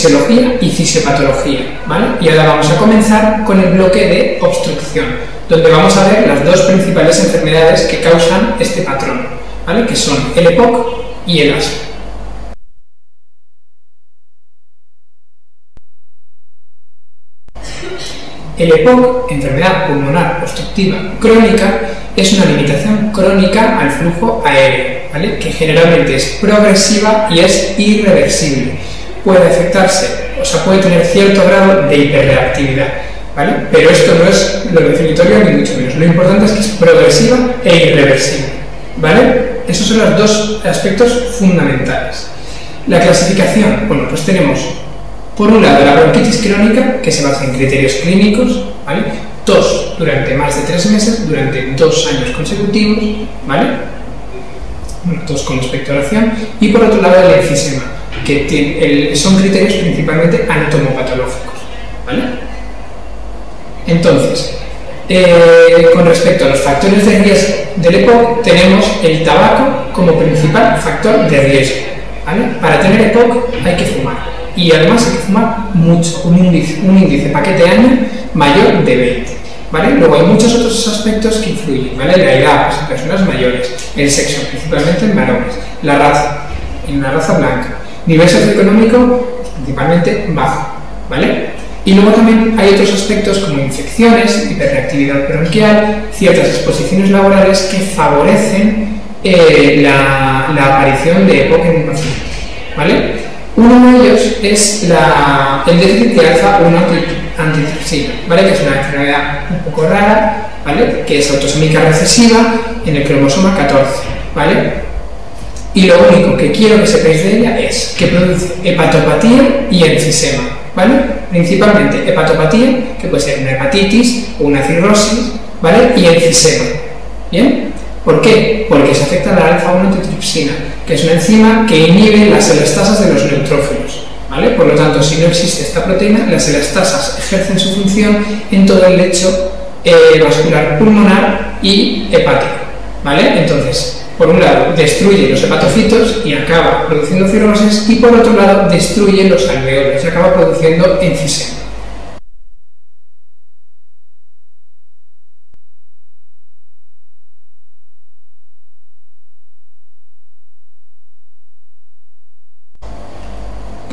fisiología y fisiopatología, ¿vale? Y ahora vamos a comenzar con el bloque de obstrucción, donde vamos a ver las dos principales enfermedades que causan este patrón, ¿vale? Que son el EPOC y el asma. El EPOC, enfermedad pulmonar obstructiva crónica, es una limitación crónica al flujo aéreo, ¿vale? que generalmente es progresiva y es irreversible. Puede afectarse, o sea, puede tener cierto grado de hiperreactividad, ¿vale? pero esto no es lo definitorio ni mucho menos. Lo importante es que es progresiva e irreversible. ¿vale? Esos son los dos aspectos fundamentales. La clasificación, bueno, pues tenemos por un lado, la bronquitis crónica, que se basa en criterios clínicos, ¿vale? Tos durante más de tres meses, durante dos años consecutivos, ¿vale? Tos con expectoración. Y por otro lado, el enfisema, que son criterios principalmente anatomopatológicos, ¿vale? Entonces, eh, con respecto a los factores de riesgo del EPOC, tenemos el tabaco como principal factor de riesgo. ¿vale? Para tener EPOC hay que fumar y además hay que fumar mucho, un índice, un índice paquete año mayor de 20. ¿vale? Luego hay muchos otros aspectos que influyen, ¿vale? La edad, pues personas mayores, el sexo, principalmente en varones, la raza, en la raza blanca, nivel socioeconómico, principalmente bajo, ¿vale? Y luego también hay otros aspectos como infecciones, hiperreactividad bronquial, ciertas exposiciones laborales que favorecen eh, la, aparición de EPOC en un ¿vale? Uno de ellos es la, el déficit de alfa-1 antitripsina, ¿vale? que es una enfermedad un poco rara, ¿vale? que es autosómica recesiva en el cromosoma 14. ¿vale? Y lo único que quiero que sepáis de ella es que produce hepatopatía y enfisema. ¿vale? Principalmente hepatopatía, que puede ser una hepatitis o una cirrosis, ¿vale? y enfisema. ¿Bien? ¿Por qué? Porque se afecta la alfa-1 antitripsina que es una enzima que inhibe las elastasas de los neutrófilos. ¿vale? Por lo tanto, si no existe esta proteína, las elastasas ejercen su función en todo el lecho eh, vascular pulmonar y hepático. ¿vale? Entonces, por un lado, destruye los hepatocitos y acaba produciendo cirrosis, y por otro lado, destruye los alveolos y acaba produciendo enfisema.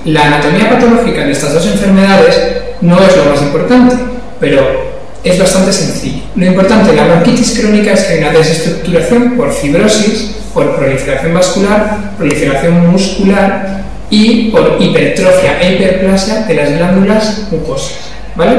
La anatomía patológica de estas dos enfermedades no es lo más importante, pero es bastante sencillo. Lo importante de la bronquitis crónica es que hay una desestructuración por fibrosis, por proliferación vascular, proliferación muscular y por hipertrofia e hiperplasia de las glándulas mucosas. ¿vale?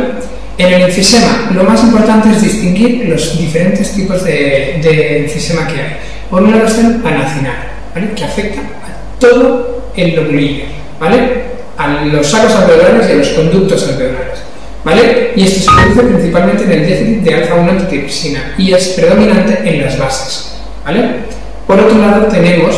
En el enfisema, lo más importante es distinguir los diferentes tipos de, enfisema que hay. Por razón panacinal, ¿vale? que afecta a todo el lobulillo. ¿vale? A los sacos alveolares y a los conductos alveolares, ¿vale? Y esto se produce principalmente en el déficit de alfa-1 antitripsina y es predominante en las bases, ¿vale? Por otro lado tenemos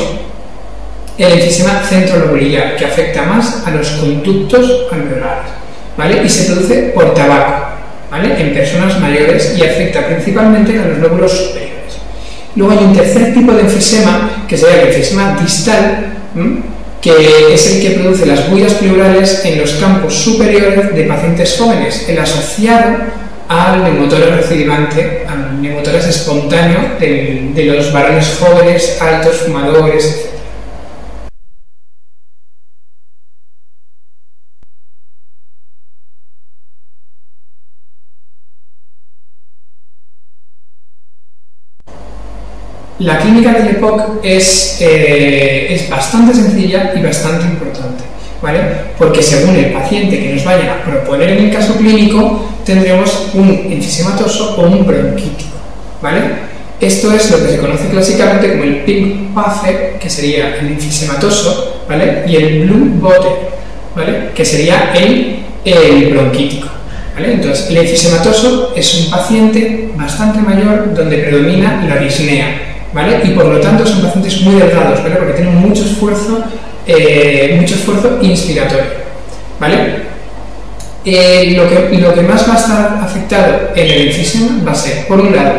el enfisema centrolobular, que afecta más a los conductos alveolares, ¿vale? Y se produce por tabaco, ¿vale? En personas mayores y afecta principalmente a los lóbulos superiores. Luego hay un tercer tipo de enfisema, que sería el enfisema distal, que es el que produce las buidas pleurales en los campos superiores de pacientes jóvenes, el asociado al neumotórax recidivante, al neumotórax espontáneo de, de los varones jóvenes, altos, fumadores, etc. La clínica del EPOC es, eh, es bastante sencilla y bastante importante, ¿vale? Porque según el paciente que nos vaya a proponer en el caso clínico, tendremos un enfisematoso o un bronquítico, ¿vale? Esto es lo que se conoce clásicamente como el pink puffy, que sería el enfisematoso, ¿vale? Y el blue bottle, ¿vale? Que sería el, el bronquítico. ¿Vale? Entonces, el enfisematoso es un paciente bastante mayor donde predomina la disnea, ¿vale? Y por lo tanto son pacientes muy delgados, ¿vale? Porque tienen mucho esfuerzo, eh, mucho esfuerzo inspiratorio, ¿vale? Eh, lo, que, lo que más va a estar afectado en el enfisema va a ser, por un lado,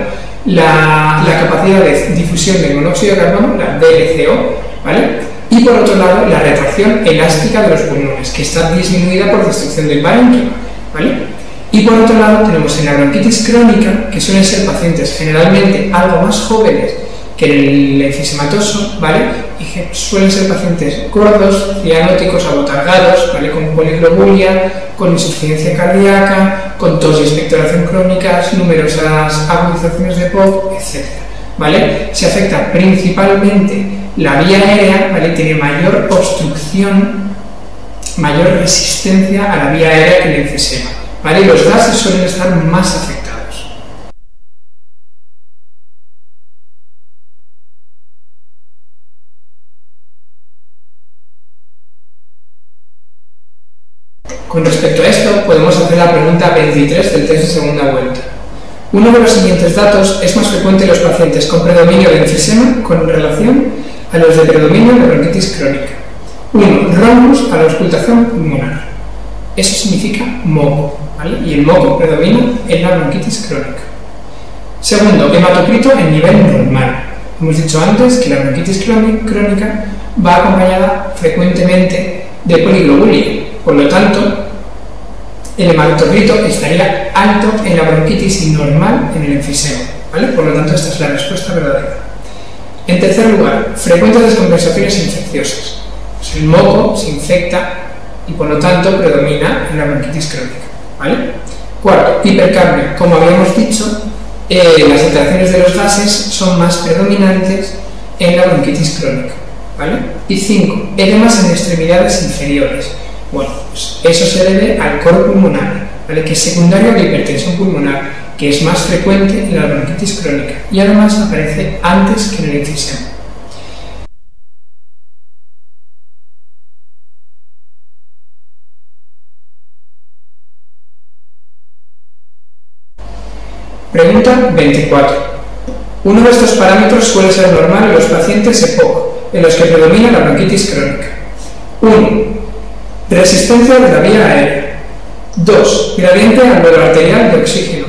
la, la capacidad de difusión del monóxido de carbono, la DLCO, ¿vale? Y por otro lado, la retracción elástica de los pulmones, que está disminuida por destrucción del parénquima, ¿vale? Y por otro lado, tenemos en la bronquitis crónica, que suelen ser pacientes generalmente algo más jóvenes que el enfisematoso, ¿vale? Y suelen ser pacientes gordos, cianóticos, abotargados, ¿vale? Con poliglobulia, con insuficiencia cardíaca, con tos y expectoración crónicas, numerosas agudizaciones de POC, etc. ¿Vale? Se afecta principalmente la vía aérea, ¿vale? Tiene mayor obstrucción, mayor resistencia a la vía aérea que el enfisema, ¿vale? Los gases suelen estar más afectados. Con respecto a esto, podemos hacer la pregunta 23 del test de segunda vuelta. Uno de los siguientes datos es más frecuente en los pacientes con predominio de enfisema con relación a los de predominio de bronquitis crónica. 1. Rombus a la auscultación pulmonar. Eso significa moco, ¿vale? y el moco predomina en la bronquitis crónica. Segundo, hematocrito en nivel normal. Hemos dicho antes que la bronquitis crónica va acompañada frecuentemente de poliglobulia, por lo tanto, el hematocrito estaría alto en la bronquitis y normal en el enfisema. ¿vale? Por lo tanto, esta es la respuesta verdadera. En tercer lugar, frecuentes descompensaciones infecciosas. El moco se infecta y por lo tanto predomina en la bronquitis crónica. ¿vale? Cuarto, hipercambio. Como habíamos dicho, eh, las alteraciones de los gases son más predominantes en la bronquitis crónica. ¿vale? Y cinco, edemas en extremidades inferiores. Bueno, pues eso se debe al coro pulmonar, ¿vale? que es secundario a la hipertensión pulmonar, que es más frecuente en la bronquitis crónica y además aparece antes que en el enfisema. Pregunta 24. Uno de estos parámetros suele ser normal en los pacientes EPOC, en los que predomina la bronquitis crónica. 1. Resistencia de la vía aérea. 2. Gradiente arterial de oxígeno.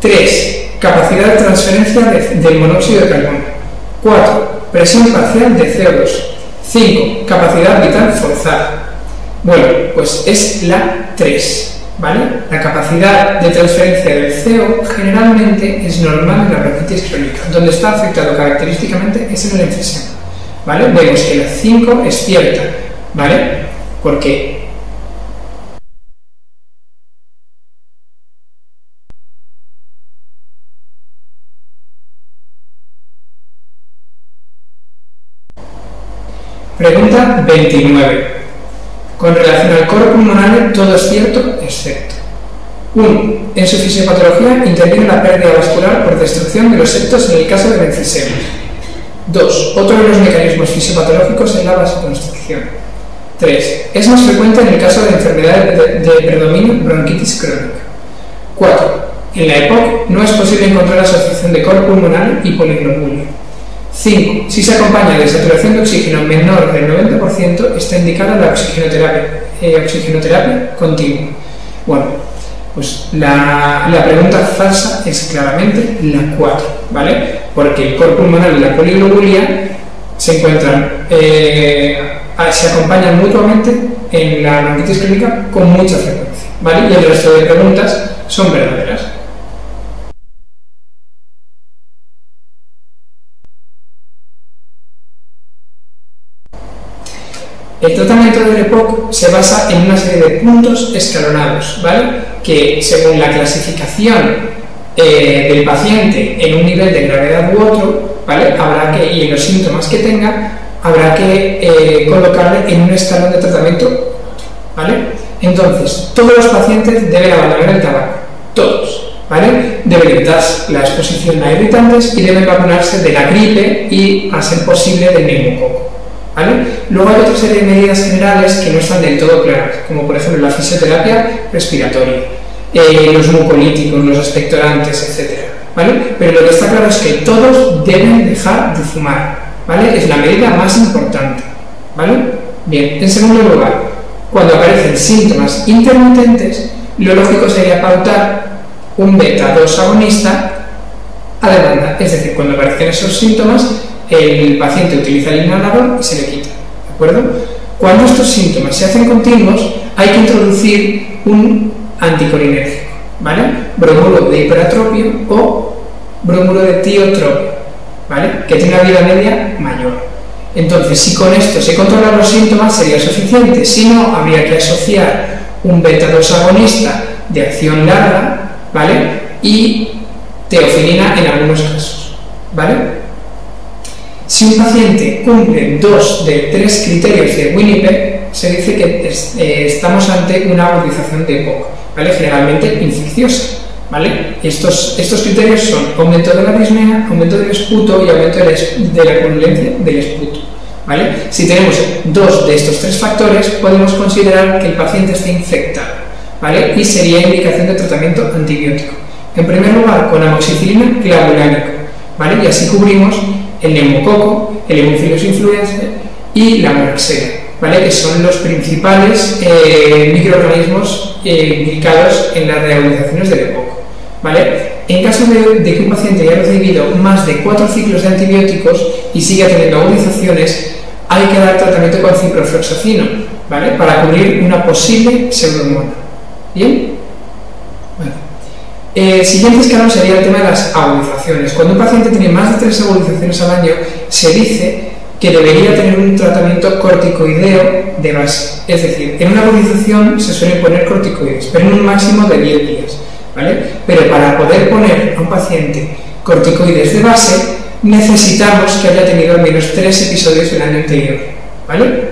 3. Capacidad de transferencia del monóxido de carbono. 4. Presión parcial de CO2. 5. Capacidad vital forzada. Bueno, pues es la 3. ¿Vale? La capacidad de transferencia del CO generalmente es normal en la bronquitis crónica. Donde está afectado característicamente es en el enfisema. ¿Vale? Vemos que la 5 es cierta. ¿Vale? Porque Pregunta 29. Con relación al coro pulmonar, todo es cierto, excepto 1. En su fisiopatología interviene la pérdida vascular por destrucción de los septos en el caso del enfisema. 2. Otro de los mecanismos fisiopatológicos es la vasoconstricción. 3. Es más frecuente en el caso de enfermedades de, predominio bronquitis crónica. 4. En la EPOC no es posible encontrar asociación de cor pulmonar y poliglobulia. 5. Si se acompaña de saturación de oxígeno menor del 90%, está indicada la oxigenoterapia, eh, oxigenoterapia continua. Bueno, pues la, pregunta falsa es claramente la 4, ¿vale? Porque el cor pulmonar y la poliglobulia se encuentran eh, se acompañan mutuamente en la bronquitis clínica con mucha frecuencia. ¿vale? Y el resto de preguntas son verdaderas. El tratamiento del EPOC se basa en una serie de puntos escalonados, ¿vale? que según la clasificación eh, del paciente en un nivel de gravedad u otro, ¿vale? habrá que, y en los síntomas que tenga, habrá que eh, colocarle en un escalón de tratamiento. ¿Vale? Entonces, todos los pacientes deben abandonar el tabaco, todos. ¿Vale? Deben evitar la exposición a irritantes y deben vacunarse de la gripe y, a ser posible, del neumococo. ¿Vale? Luego hay otra serie de medidas generales que no están del todo claras, como por ejemplo la fisioterapia respiratoria, eh, los mucolíticos, los expectorantes, etc. ¿Vale? Pero lo que está claro es que todos deben dejar de fumar. ¿Vale? Es la medida más importante, ¿vale? Bien, en segundo lugar, cuando aparecen síntomas intermitentes, lo lógico sería pautar un beta-2 agonista a demanda, es decir, cuando aparecen esos síntomas, el paciente utiliza el inhalador y se le quita, acuerdo? Cuando estos síntomas se hacen continuos, hay que introducir un anticolinérgico, ¿vale? Bromuro de hiperatropio o bromuro de tiotropio, ¿vale? Que tiene una vida media mayor. Entonces, si con esto se controlan los síntomas, sería suficiente. Si no, habría que asociar un beta-2 agonista de acción larga, ¿vale? Y teofilina en algunos casos, ¿vale? Si un paciente cumple dos de tres criterios de Winnipeg, se dice que eh, estamos ante una agudización de EPOC, ¿vale? generalmente infecciosa. ¿Vale? Estos, criterios son aumento de la disnea, aumento del esputo y aumento de la condulencia del esputo. Si tenemos dos de estos tres factores, podemos considerar que el paciente está infectado ¿vale? y sería indicación de tratamiento antibiótico. En primer lugar, con amoxicilina clavulánica, ¿vale? y así cubrimos el neumococo, el hemófilos influenza y la moraxella, ¿vale? que son los principales eh, microorganismos eh, implicados en las realizaciones del EPOC. ¿Vale? En caso de, que un paciente haya recibido más de cuatro ciclos de antibióticos y siga teniendo agudizaciones, hay que dar tratamiento con ciprofloxacino ¿vale? para cubrir una posible pseudomonas. ¿Bien? El siguiente escalón sería el tema de las agudizaciones. Cuando un paciente tiene más de tres agudizaciones al año, se dice que debería tener un tratamiento corticoideo de base. Es decir, en una agudización se suelen poner corticoides, pero en un máximo de 10 días. ¿Vale? Pero para poder poner a un paciente corticoides de base, necesitamos que haya tenido al menos tres episodios el año anterior. ¿vale?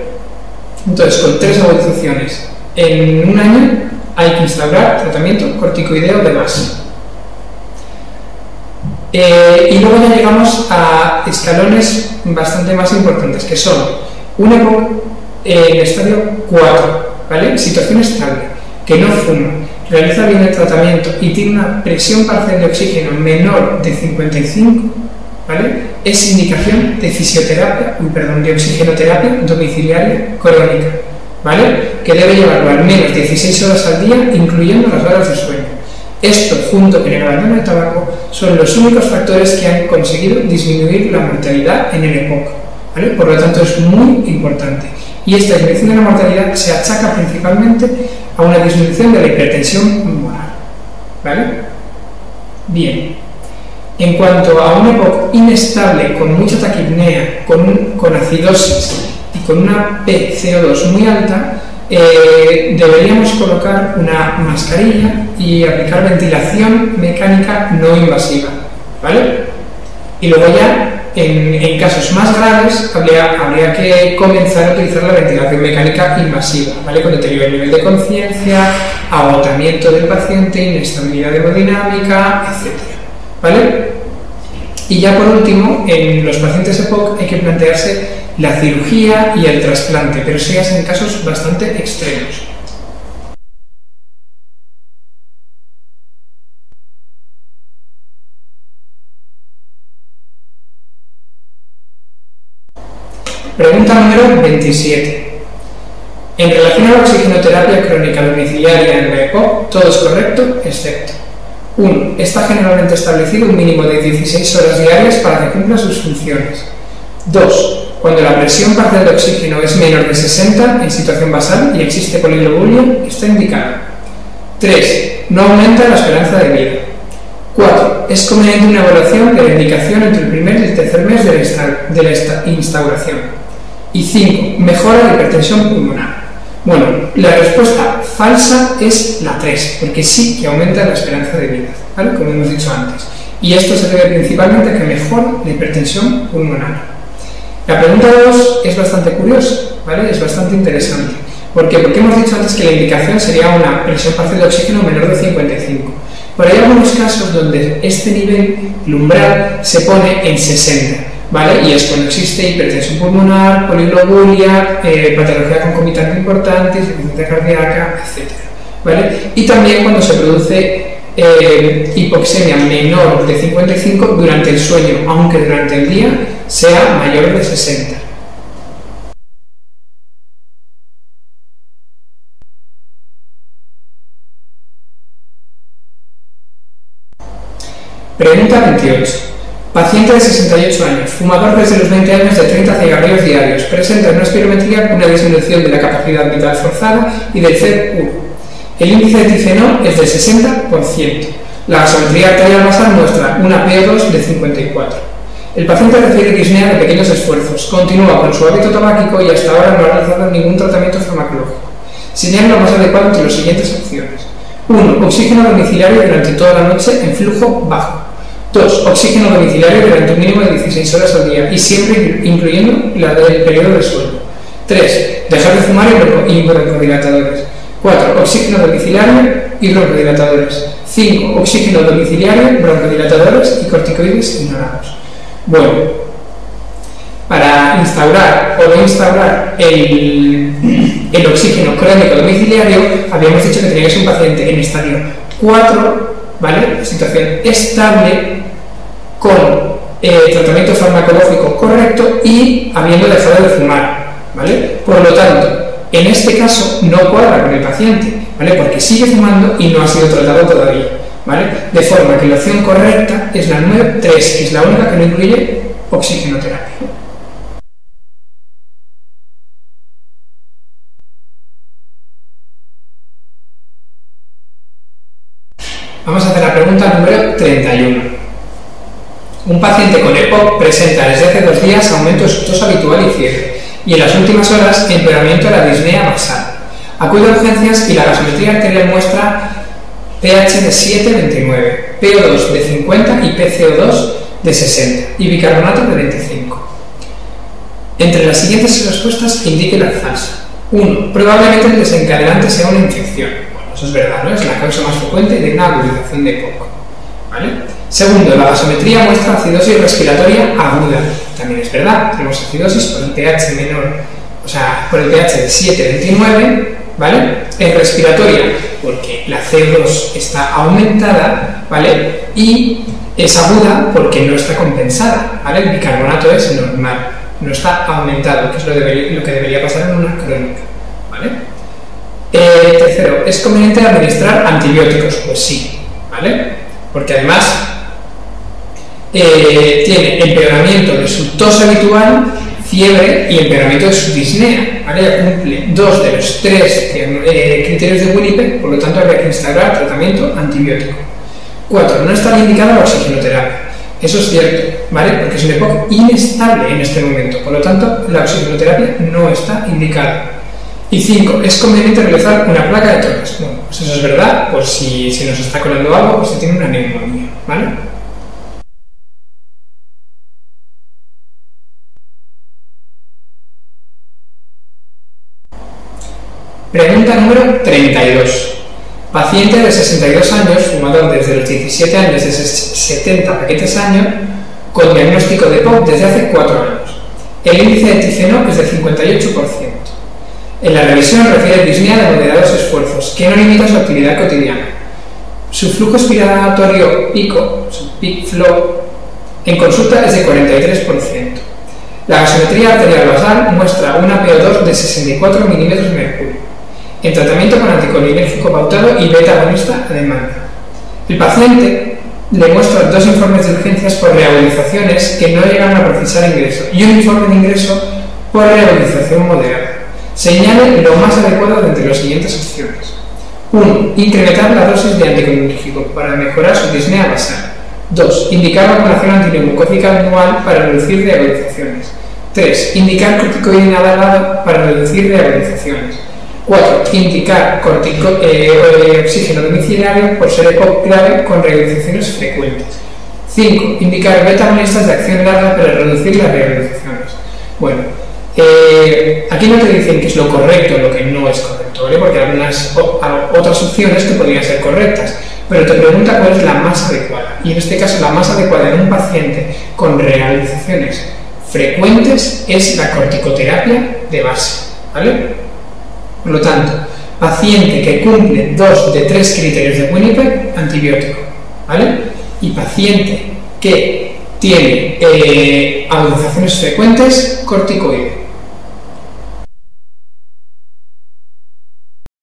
Entonces, con tres agudizaciones en un año, hay que instaurar tratamiento corticoideo de base. Eh, y luego ya llegamos a escalones bastante más importantes, que son un EPOC en estadio 4, ¿vale? situación estable, que no fuma, realiza bien el tratamiento y tiene una presión parcial de oxígeno menor de 55, ¿vale? es indicación de fisioterapia, perdón, de oxigenoterapia domiciliaria crónica. ¿vale? Que debe llevarlo al menos 16 horas al día, incluyendo las horas de sueño. Esto, junto con el abandono de tabaco, son los únicos factores que han conseguido disminuir la mortalidad en el EPOC. ¿vale? Por lo tanto, es muy importante. Y esta disminución de la mortalidad se achaca principalmente a una disminución de la hipertensión pulmonar. ¿vale? Bien. En cuanto a un EPOC inestable, con mucha taquipnea, con, con acidosis, con una PCO2 muy alta, eh, deberíamos colocar una mascarilla y aplicar ventilación mecánica no invasiva, ¿vale? Y luego ya, en, casos más graves, habría, que comenzar a utilizar la ventilación mecánica invasiva, ¿vale? Con deterioro del nivel de conciencia, agotamiento del paciente, inestabilidad hemodinámica, etc. ¿Vale? Y ya por último, en los pacientes EPOC hay que plantearse la cirugía y el trasplante, pero seas en casos bastante extremos. Pregunta número 27. En relación a la oxigenoterapia crónica domiciliaria en la EPOC, todo es correcto, excepto 1. Está generalmente establecido un mínimo de 16 horas diarias para que cumpla sus funciones. 2 cuando la presión parcial de oxígeno es menor de 60 en situación basal y existe poliglobulia, está indicado. 3. No aumenta la esperanza de vida. 4. Es conveniente una evaluación de la indicación entre el primer y el tercer mes de la, instauración. Y 5. Mejora la hipertensión pulmonar. Bueno, la respuesta falsa es la 3, porque sí que aumenta la esperanza de vida, ¿vale? como hemos dicho antes. Y esto se debe principalmente a que mejora la hipertensión pulmonar. La pregunta 2 es bastante curiosa, ¿vale? Es bastante interesante. ¿Por qué? Porque hemos dicho antes que la indicación sería una presión parcial de oxígeno menor de 55. Pero hay algunos casos donde este nivel, el se pone en 60, Y es cuando existe hipertensión pulmonar, poliglobulia, eh, patología concomitante importante, insuficiencia cardíaca, etc. ¿vale? Y también cuando se produce eh, hipoxemia menor de 55 durante el sueño, aunque durante el día sea mayor de 60. Pregunta 28. Paciente de 68 años, fumador desde los 20 años de 30 cigarrillos diarios, presenta en una espirometría una disminución de la capacidad vital forzada y del C1. El índice de tifenol es del 60%. La gasometría arterial basal muestra una PO2 de 54. El paciente refiere disnea de pequeños esfuerzos, continúa con su hábito tabáquico y hasta ahora no ha realizado ningún tratamiento farmacológico. Señala lo más adecuado entre las siguientes opciones. 1. Oxígeno domiciliario durante toda la noche en flujo bajo. 2. Oxígeno domiciliario durante un mínimo de 16 horas al día y siempre incluyendo la del periodo de sueño. 3. Dejar de fumar y broncodilatadores. 4. Oxígeno domiciliario y broncodilatadores. 5. Oxígeno domiciliario, broncodilatadores y corticoides ignorados. Bueno, para instaurar o no instaurar el, el oxígeno crónico domiciliario, habíamos dicho que tenía que ser un paciente en estadio 4, ¿vale? Situación estable, con eh, tratamiento farmacológico correcto y habiendo dejado de fumar, ¿vale? Por lo tanto, en este caso no cuadra con el paciente, ¿vale? Porque sigue fumando y no ha sido tratado todavía, ¿vale? De forma que la opción correcta es la número 3, que es la única que no incluye oxigenoterapia. Vamos a hacer la pregunta número 31. Un paciente con EPOC presenta desde hace dos días aumento de su tos habitual y fiebre, y en las últimas horas empeoramiento de la disnea basal. Acude a urgencias y la gasometría arterial muestra pH de 7,29, PO2 de 50 y PCO2 de 60 y bicarbonato de 25. Entre las siguientes respuestas indique la falsa. 1. Probablemente el desencadenante sea una infección eso es verdad, ¿no? Es la causa más frecuente de una agudización de EPOC. ¿Vale? Segundo, la gasometría muestra acidosis respiratoria aguda. También es verdad, tenemos acidosis por el pH menor, o sea, por el pH de 7,29, ¿vale? Es respiratoria porque la CO2 está aumentada, ¿vale? Y es aguda porque no está compensada, ¿vale? El bicarbonato es normal, no está aumentado, que es lo, lo que debería pasar en una crónica, ¿vale? Eh, tercero, ¿es conveniente administrar antibióticos? Pues sí, ¿vale? Porque además eh, tiene empeoramiento de su tos habitual, fiebre y empeoramiento de su disnea, ¿vale? Cumple dos de los tres eh, criterios de Winnipeg, por lo tanto habría que instaurar tratamiento antibiótico. Cuatro, no está indicada la oxigenoterapia. Eso es cierto, ¿vale? Porque es un EPOC inestable en este momento, por lo tanto la oxigenoterapia no está indicada. Y cinco, es conveniente realizar una placa de toras. Bueno, pues eso es verdad, por si, si nos está colando algo, pues se tiene una neumonía, ¿vale? Pregunta número 32. Paciente de 62 años, fumador desde los 17 años, desde 70 paquetes años, con diagnóstico de POP desde hace 4 años. El índice de tifeno es del 58%. En la revisión refiere disnea de moderados esfuerzos, que no limita su actividad cotidiana. Su flujo expiratorio pico, su peak flow, en consulta es de 43%. La gasometría arterial basal muestra una PO2 de 64 milímetros de mercurio, en tratamiento con anticolinérgico pautado y beta-agonista a demanda. El paciente le muestra dos informes de urgencias por rehabilitaciones que no llegan a precisar ingreso y un informe de ingreso por rehabilitación moderada. Señale lo más adecuado de entre las siguientes opciones. 1. Incrementar la dosis de anticolinérgico para mejorar su disnea basal. 2. Indicar vacunación antineumocócica anual para reducir reagonizaciones. 3. Indicar corticoide lado para reducir reagonizaciones. 4. Indicar eh, oxígeno domiciliario por ser grave con reagonizaciones frecuentes. 5. Indicar beta de acción larga para reducir las reagonizaciones. Bueno, eh, aquí no te dicen qué es lo correcto lo que no es correcto, ¿vale? porque hay algunas otras opciones que podrían ser correctas, pero te pregunta cuál es la más adecuada. Y en este caso, la más adecuada en un paciente con realizaciones frecuentes es la corticoterapia de base. ¿vale? Por lo tanto, paciente que cumple dos de tres criterios de Winnipeg, antibiótico. ¿vale? Y paciente que tiene eh, frecuentes, corticoide.